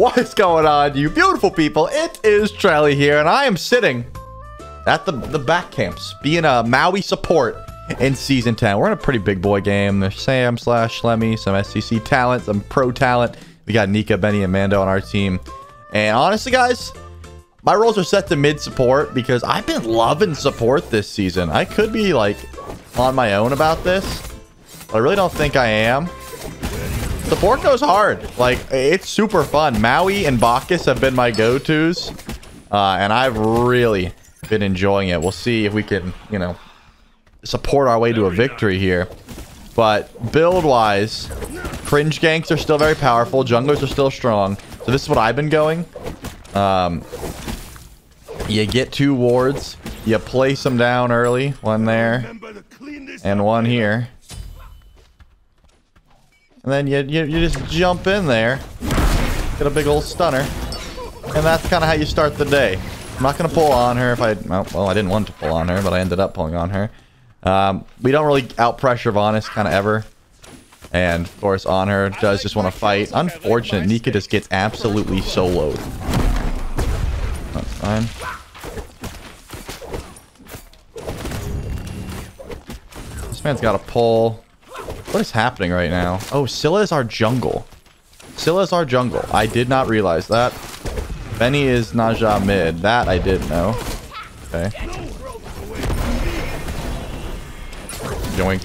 what is going on, you beautiful people? It is Trelli here, and I am sitting at the, the back camps, being a Maui support in Season 10. We're in a pretty big boy game. There's Sam slash Slemmy, some SCC talent, some pro talent. We got Nika, Benny, and Mando on our team. And honestly, guys, my roles are set to mid support because I've been loving support this season. I could be, like, on my own about this, but I really don't think I am. Support goes hard. Like, it's super fun. Maui and Bacchus have been my go-tos. Uh, and I've really been enjoying it. We'll see if we can, you know, support our way to a victory here. But build-wise, cringe ganks are still very powerful. Junglers are still strong. So this is what I've been going. Um, you get two wards. You place them down early. One there. And one here. And then you, you, you just jump in there. Get a big old stunner. And that's kind of how you start the day. I'm not going to pull on her if I... Well, I didn't want to pull on her, but I ended up pulling on her. Um, we don't really out-pressure Vanus kind of ever. And, of course, on her does just want to fight. Unfortunate, Nika just gets absolutely soloed. That's fine. This man's got a pull. What is happening right now? Oh, Scylla is our jungle. Scylla is our jungle. I did not realize that. Benny is Zha mid. That I did know. Okay. Joink.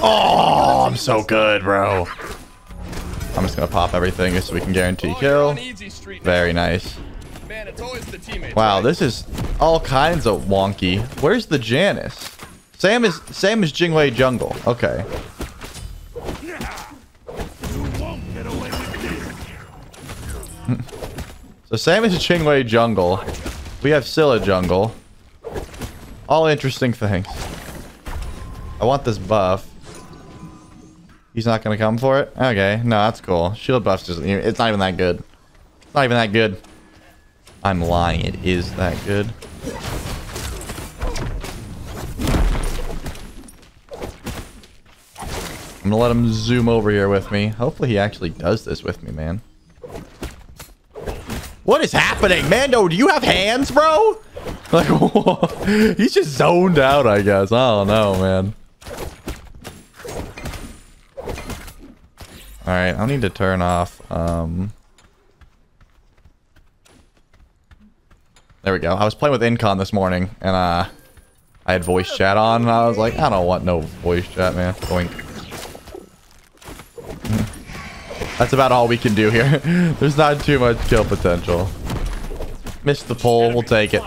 Oh, I'm so good, bro. I'm just gonna pop everything just so we can guarantee kill. Very nice. Wow, this is all kinds of wonky. Where's the Janus? Sam as Sam is Jingwei jungle. Okay. so same as Jingwei jungle. We have Scylla jungle. All interesting things. I want this buff. He's not gonna come for it? Okay, no, that's cool. Shield buff's just it's not even that good. It's not even that good. I'm lying, it is that good. I'm gonna let him zoom over here with me. Hopefully he actually does this with me, man. What is happening? Mando, do you have hands, bro? Like, he's just zoned out, I guess. I don't know, man. Alright, I need to turn off, um... There we go. I was playing with Incon this morning, and, uh... I had voice chat on, and I was like, I don't want no voice chat, man. Boink. That's about all we can do here. There's not too much kill potential. Missed the pole. We'll take it.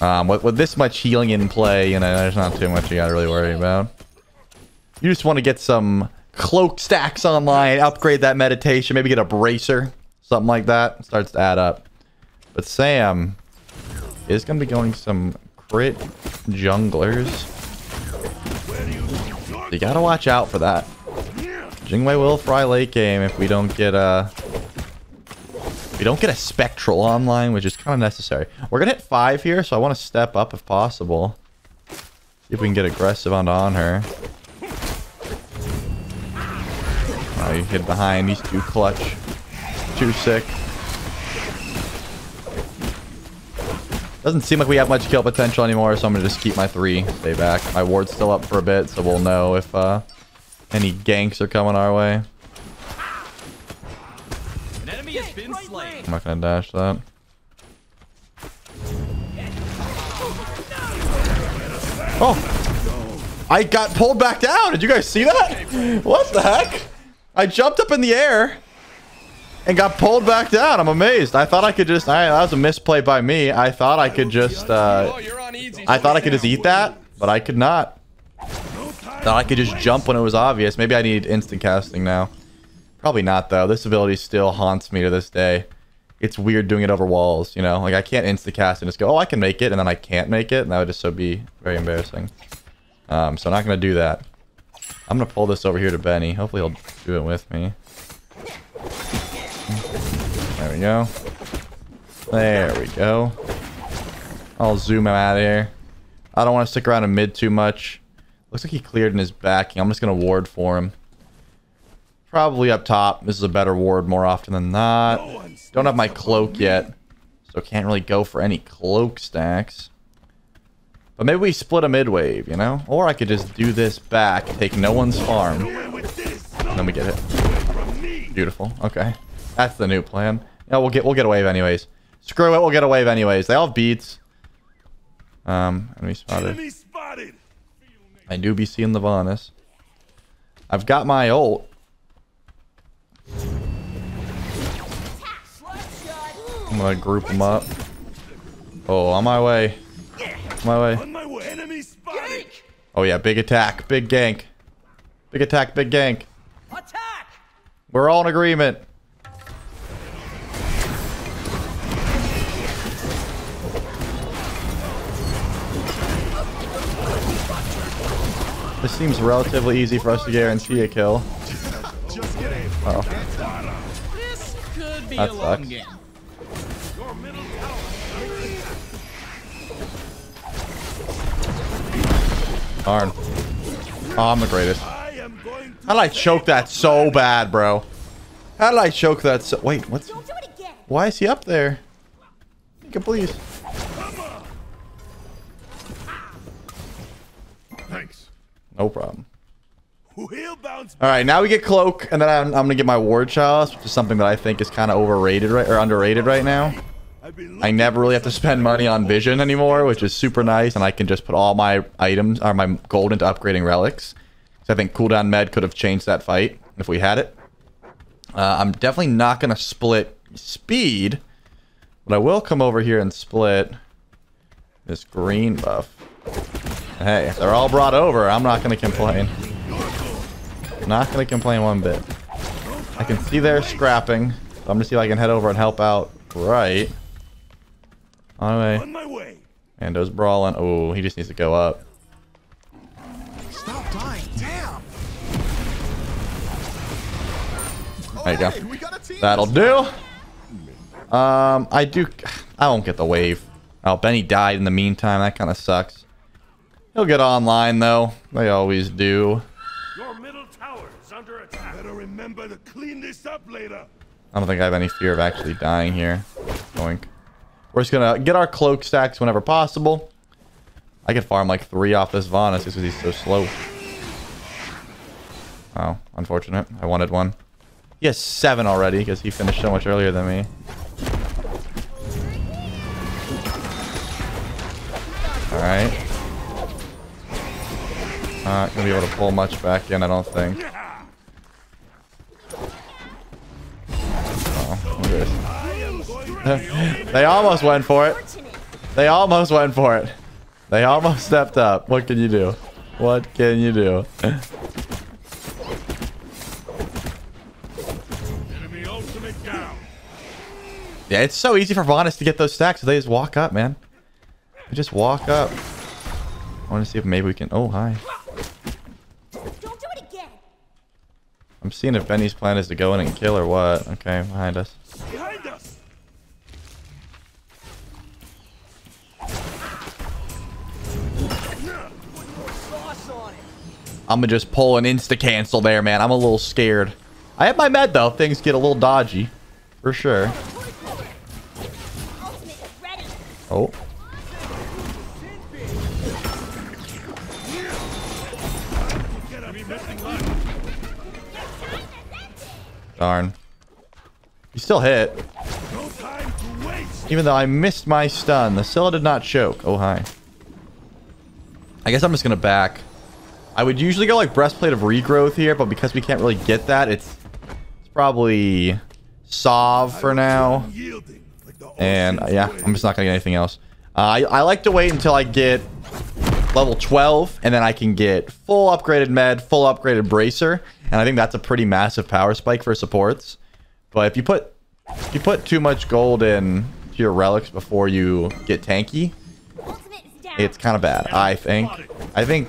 Um, with, with this much healing in play, you know, there's not too much you gotta really worry about. You just want to get some cloak stacks online, upgrade that meditation, maybe get a bracer, something like that. Starts to add up. But Sam is to be going some crit junglers. You gotta watch out for that. Jingwei will fry late game if we don't get a... We don't get a Spectral online, which is kind of necessary. We're going to hit 5 here, so I want to step up if possible. See if we can get aggressive onto on her. Oh, you hid behind. He's too clutch. Too sick. Doesn't seem like we have much kill potential anymore, so I'm going to just keep my 3. Stay back. My ward's still up for a bit, so we'll know if... uh any ganks are coming our way. I'm not gonna dash that. Oh! I got pulled back down! Did you guys see that? What the heck? I jumped up in the air and got pulled back down. I'm amazed. I thought I could just... I, that was a misplay by me. I thought I could just... Uh, I thought I could just eat that, but I could not. Thought I could just jump when it was obvious. Maybe I need instant casting now. Probably not, though. This ability still haunts me to this day. It's weird doing it over walls, you know? Like, I can't instant cast and just go, oh, I can make it, and then I can't make it, and that would just so be very embarrassing. Um, so I'm not going to do that. I'm going to pull this over here to Benny. Hopefully he'll do it with me. There we go. There we go. I'll zoom him out of here. I don't want to stick around in mid too much. Looks like he cleared in his backing. I'm just going to ward for him. Probably up top. This is a better ward more often than not. Don't have my cloak yet. So can't really go for any cloak stacks. But maybe we split a mid wave, you know? Or I could just do this back, take no one's farm. And then we get it. Beautiful. Okay. That's the new plan. Yeah, we'll get we'll get a wave anyways. Screw it, we'll get a wave anyways. They all have beats. Um. Enemy spotted. I do be seeing the Vanus. I've got my ult. I'm gonna group them up. Oh, on my way. On my way. On my way. Enemy spotted. Oh yeah, big attack, big gank. Big attack, big gank. Attack! We're all in agreement. This seems relatively easy for us to guarantee a kill. Just kidding. Oh, This could be That a long sucks. game. Your middle tower is under attack. darn. Oh, I'm the greatest. I am going to How did I choke that so bad, bro? How did I choke that so... Wait, what's... Don't do it again. Why is he up there? Think please. No problem. Bounce. All right, now we get cloak, and then I'm, I'm gonna get my ward chalice, which is something that I think is kind of overrated right or underrated right now. I never really have to spend money on vision anymore, which is super nice, and I can just put all my items or my gold into upgrading relics. So I think cooldown med could have changed that fight if we had it. Uh, I'm definitely not gonna split speed, but I will come over here and split this green buff. Hey, if they're all brought over, I'm not gonna complain. Not gonna complain one bit. I can see they're scrapping. So I'm gonna see if I can head over and help out right. On my way. on my way. Mando's brawling. Oh, he just needs to go up. Stop dying. Damn. There you go. Hey, we got a team. That'll do. Um, I do. I won't get the wave. Oh, Benny died in the meantime. That kind of sucks. He'll get online though. They always do. Your middle tower is under attack. Better remember to clean this up later. I don't think I have any fear of actually dying here. Going. We're just gonna get our cloak stacks whenever possible. I could farm like three off this Vanus just because he's so slow. Oh, unfortunate. I wanted one. He has seven already because he finished so much earlier than me. Alright. Not gonna be able to pull much back in, I don't think. Oh, they almost went for it. They almost went for it. They almost stepped up. What can you do? What can you do? Yeah, it's so easy for Vanus to get those stacks. They just walk up, man. They just walk up. I want to see if maybe we can... Oh, hi. Don't do it again. I'm seeing if Benny's plan is to go in and kill or what. Okay, behind us. Behind us. Sauce on it. I'm gonna just pull an insta-cancel there, man. I'm a little scared. I have my med, though. Things get a little dodgy. For sure. Ultimate is ready. Oh. Darn. You still hit. No. Even though I missed my stun, the Scylla did not choke. Oh, hi. I guess I'm just going to back. I would usually go like Breastplate of Regrowth here, but because we can't really get that, it's, it's probably Sov for now. And yeah. I'm just not going to get anything else. Uh, I, I like to wait until I get level 12, and then I can get full upgraded med, full upgraded bracer, and I think that's a pretty massive power spike for supports. But if you put if you put too much gold in your relics before you get tanky, it's kind of bad. I think. I think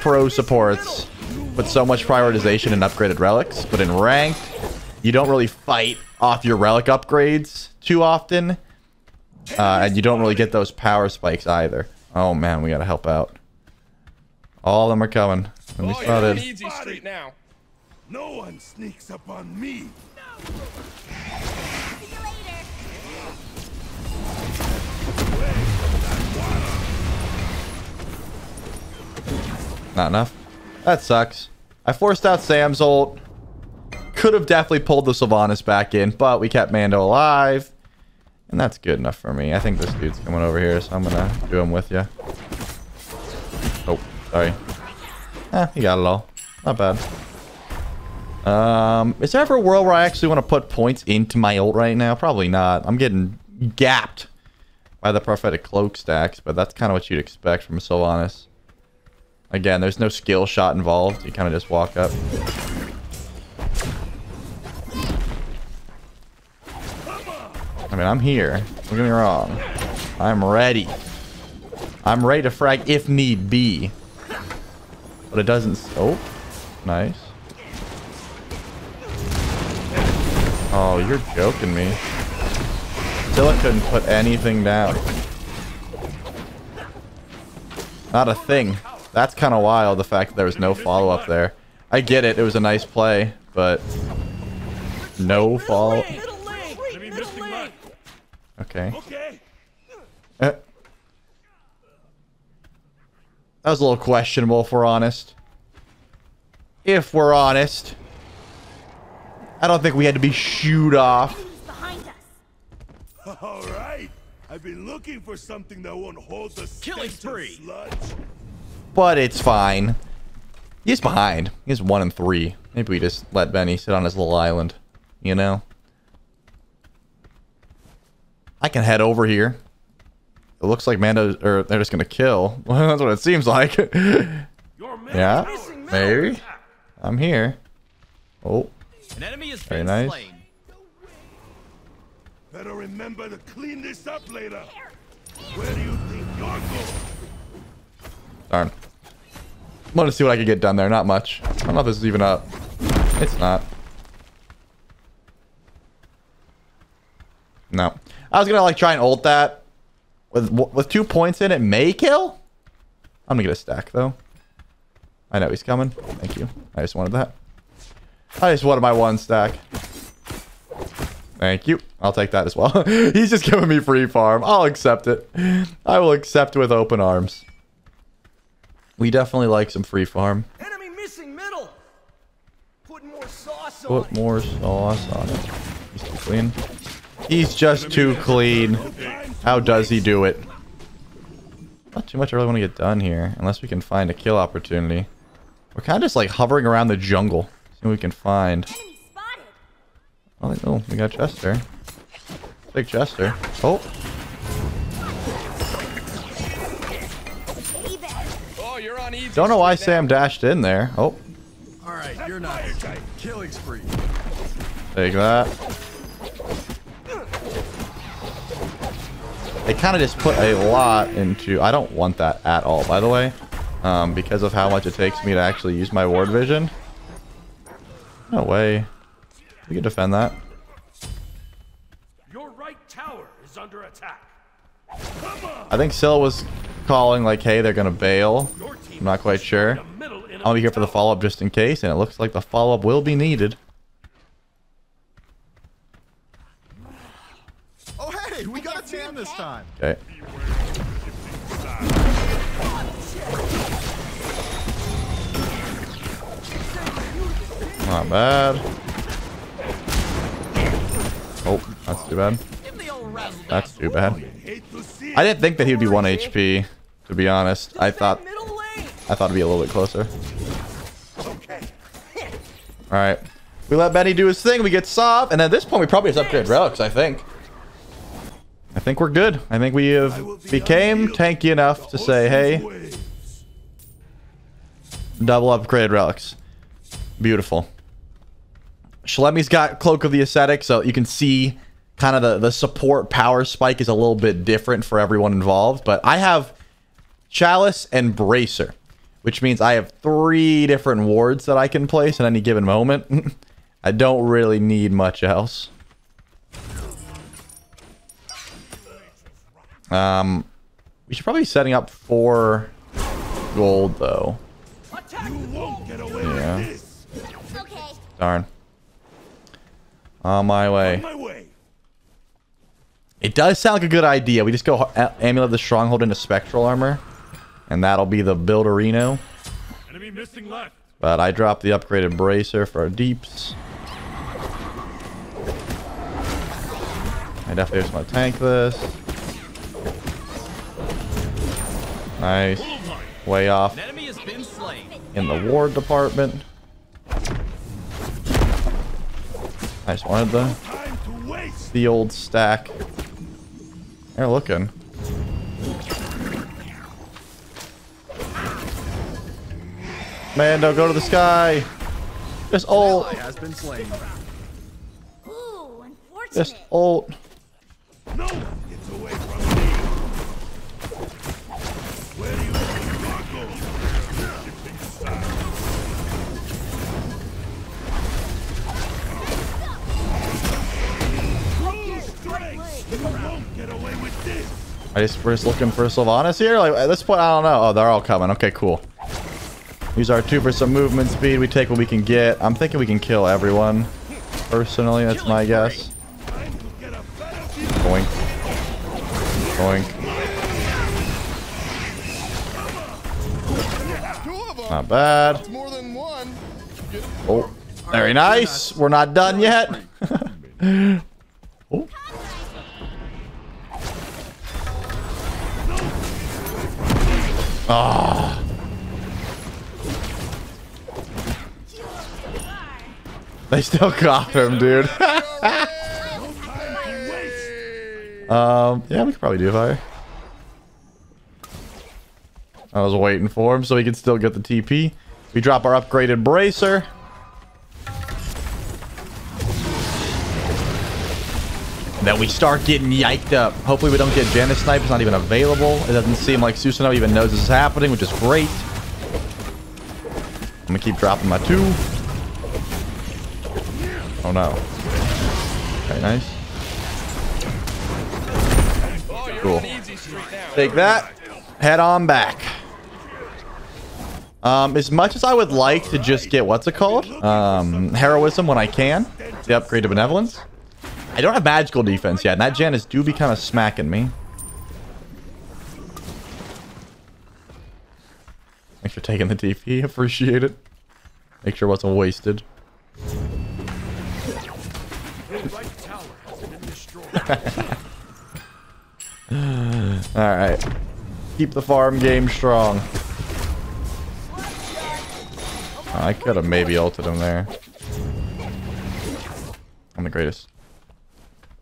pro supports put so much prioritization in upgraded relics, but in ranked, you don't really fight off your relic upgrades too often, uh, and you don't really get those power spikes either. Oh man, we gotta help out. All of them are coming. Let me Oh, you're on spotted. easy street now. No one sneaks up on me. See you later. Not enough. That sucks. I forced out Sam's ult. Could have definitely pulled the Sylvanus back in, but we kept Mando alive. And that's good enough for me. I think this dude's coming over here, so I'm gonna do him with you. Oh, sorry. Eh, he got it all. Not bad. Um, is there ever a world where I actually want to put points into my ult right now? Probably not. I'm getting gapped by the prophetic cloak stacks, but that's kind of what you'd expect from Sylvanus. Again, there's no skill shot involved. You kind of just walk up. I mean, I'm here. Don't get me wrong. I'm ready. I'm ready to frag if need be. But it doesn't... Oh, nice. Oh, you're joking me. Scylla couldn't put anything down. Not a thing. That's kind of wild, the fact that there was no follow-up there. I get it, it was a nice play, but... No follow... Middle lane. Enemy Middle missing lane. mud. Okay. Okay. Eh. That was a little questionable, if we're honest. If we're honest. I don't think we had to be shooed off. Enemies behind us. All right. I've been looking for something that won't hold the Killing stench spree. sludge. But it's fine. He's behind. He's one and three. Maybe we just let Benny sit on his little island. You know? I can head over here. It looks like Mando, or they're just gonna kill. Well, that's what it seems like. Yeah, maybe. I'm here. Oh, An enemy has Very been nice. slain. better remember to clean this up later. Where do you think you're going? darn. Want to see what I can get done there. Not much. I don't know if this is even up. It's not. No. I was gonna like try and ult that with with two points in it. May kill. I'm gonna get a stack though. I know he's coming. Thank you. I just wanted that. I just wanted my one stack. Thank you. I'll take that as well. he's just giving me free farm. I'll accept it. I will accept with open arms. We definitely like some free farm. Enemy missing middle. Put more sauce on Put it. more sauce on it. He's too clean. He's just too clean. How does he do it? Not too much I really want to get done here, unless we can find a kill opportunity. We're kind of just like hovering around the jungle, see what we can find. Oh, oh we got Chester. Big Chester. Oh, don't know why Sam dashed in there. Oh, All right, you're not. Killing spree. take that. They kind of just put a lot into... I don't want that at all, by the way. Um, because of how much it takes me to actually use my ward vision. No way. We can defend that. Your right tower is under attack. I think Syl was calling like, hey, they're going to bail. I'm not quite sure. the middle enemy I'll be here for the follow-up just in case, and it looks like the follow-up will be needed. Oh, hey, we got a team this time. Okay. Not bad. Oh, that's too bad. Give the old razzle That's too bad. Hate to see I didn't think that he'd be 1 HP, to be honest. I thought I thought it'd be a little bit closer. Alright. We let Benny do his thing, we get soft, and at this point we probably just upgrade relics, I think. I think we're good. I think we have be became tanky enough to say, hey, waves. double upgraded relics. Beautiful. Shalemi's got Cloak of the Ascetic, so you can see kind of the, the support power spike is a little bit different for everyone involved. But I have Chalice and Bracer, which means I have three different wards that I can place at any given moment. I don't really need much else. Um, we should probably be setting up for gold, though. You won't get away Yeah. with this. Okay. Darn. On my way. On My way. It does sound like a good idea. We just go Amulet of the Stronghold into Spectral Armor. And that'll be the Builderino. Enemy missing left. But I dropped the upgraded Bracer for our deeps. I definitely just want to tank this. Nice. Way off Enemy has been slain. in the ward department. I just wanted the, Time to waste. the old stack. They're looking. Man, don't go to the sky. Just ult. Ally has been slain. Ooh, unfortunate. Just ult. I just we're just looking for Sylvanus here. Like at this point, I don't know. Oh, they're all coming. Okay, cool. Use our two for some movement speed. We take what we can get. I'm thinking we can kill everyone. Personally, that's my guess. Boink. Boink. Not bad. Oh, very nice. We're not done yet. Ah. They still got him, dude. um, yeah, we could probably do fire. I was waiting for him so he could still get the TP. We drop our upgraded bracer. Then we start getting yiked up. Hopefully we don't get Janus Snipe. It's not even available. It doesn't seem like Susano even knows this is happening, which is great. I'm gonna keep dropping my two. Oh no. Okay, nice. Cool. Take that. Head on back. Um, as much as I would like to just get what's it called, um, heroism when I can, the upgrade to benevolence. I don't have magical defense yet, and that Janus do be kind of smacking me. Thanks for taking the TP. Appreciate it. Make sure it wasn't wasted. Right tower has been destroyed. All right. Keep the farm game strong. Oh, I could have maybe ulted him there. I'm the greatest.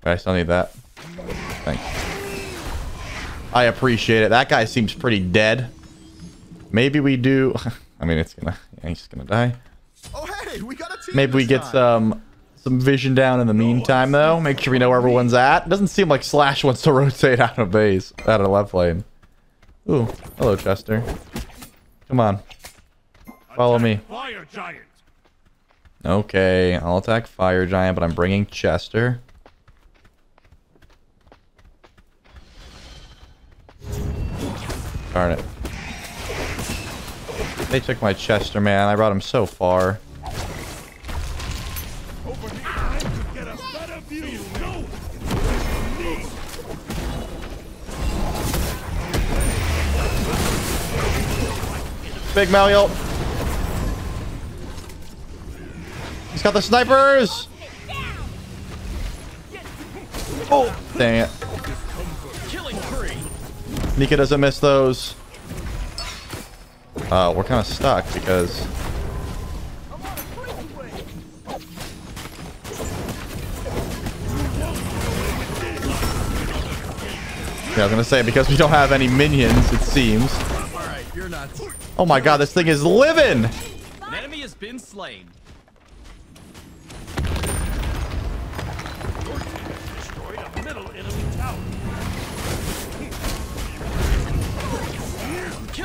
But I still need that. Thanks. I appreciate it. That guy seems pretty dead. Maybe we do... I mean, it's gonna... Yeah, he's gonna die. Oh, hey, we got a team. Maybe we get time. some some vision down in the meantime, though. Make sure we know where everyone's at. Doesn't seem like Slash wants to rotate out of base, out of left lane. Ooh, hello, Chester. Come on, follow me. Fire giant. Okay, I'll attack Fire Giant, but I'm bringing Chester. Darn it. They took my Chester, man. I brought him so far. Over here. Time to get a better view. No one gets away from me. Big Malleol. He's got the snipers. Oh, dang it. Killing free. Nika doesn't miss those. Uh, we're kind of stuck because Yeah, I was gonna say because we don't have any minions, it seems. All right, you're not. Oh my god, this thing is living! An enemy has been slain.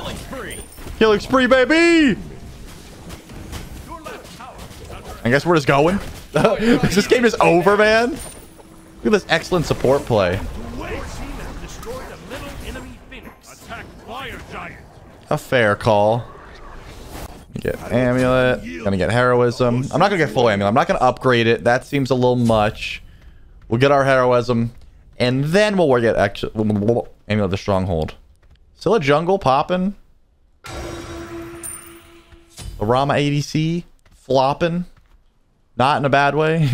Killing spree. Killing spree, baby! Your left tower is under I guess we're just going. This game is over, man. Look at this excellent support play. Way team has destroyed a middle enemy phoenix. Attack fire giant. A fair call. Get amulet. Gonna get heroism. I'm not gonna get full amulet. I'm not gonna upgrade it. That seems a little much. We'll get our heroism, and then we'll get amulet the stronghold. Still a jungle popping. The Rama ADC flopping. Not in a bad way.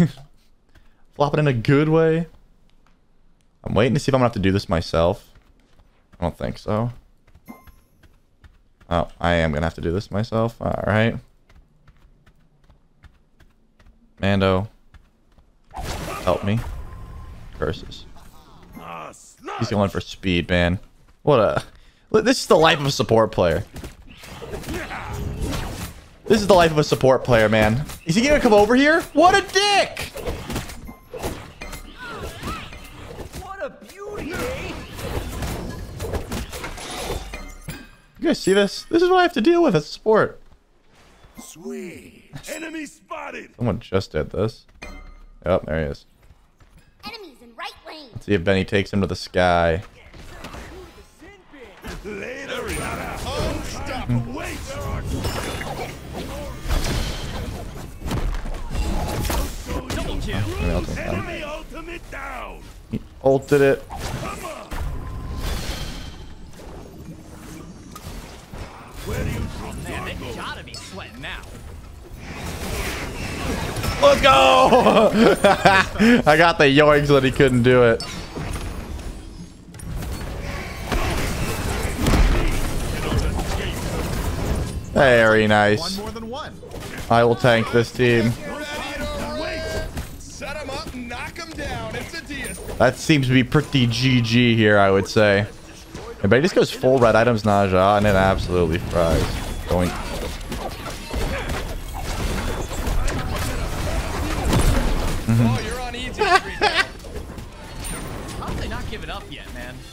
flopping in a good way. I'm waiting to see if I'm gonna have to do this myself. I don't think so. Oh, I am gonna have to do this myself. Alright. Mando. Help me. Curses. He's going for speed, man. What a... This is the life of a support player. This is the life of a support player, man. Is he gonna come over here? What a dick! What a beauty, eh? You guys see this? This is what I have to deal with as a support. Sweet. Enemy spotted. Someone just did this. Yep, there he is. Enemies in right lane. See if Benny takes him to the sky. Maybe I'll take that. Enemy ultimate down. He ulted it. Where do you think Man, they gotta be sweating now. Let's go! I got the yoinks that he couldn't do it. Very nice. More than one. I will tank this team. That seems to be pretty GG here, I would say. Yeah, but he just goes full red items Naja and it absolutely fries. Going. Mm-hmm. Oh, you're on easy street now. How did they not give it up yet, man?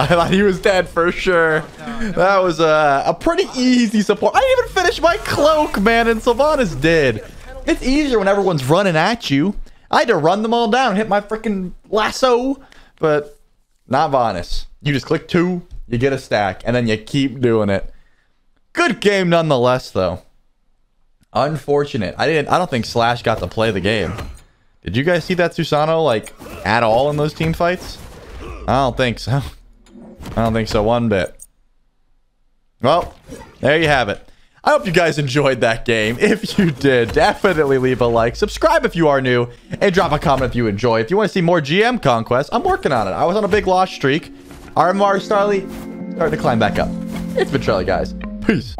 I thought he was dead for sure. Oh, that was a, a pretty easy support. I didn't even finish my cloak, man, and Sylvanus did. It's easier when everyone's running at you. I had to run them all down, hit my freaking lasso, but not Vanis. You just click two, you get a stack, and then you keep doing it. Good game nonetheless, though. Unfortunate. I didn't. I don't think Slash got to play the game. Did you guys see that Susano like at all in those team fights? I don't think so. I don't think so one bit. Well, there you have it. I hope you guys enjoyed that game. If you did, definitely leave a like. Subscribe if you are new. And drop a comment if you enjoy. If you want to see more GM Conquest, I'm working on it. I was on a big loss streak. RMR Starly starting to climb back up. It's been Charlie, guys. Peace.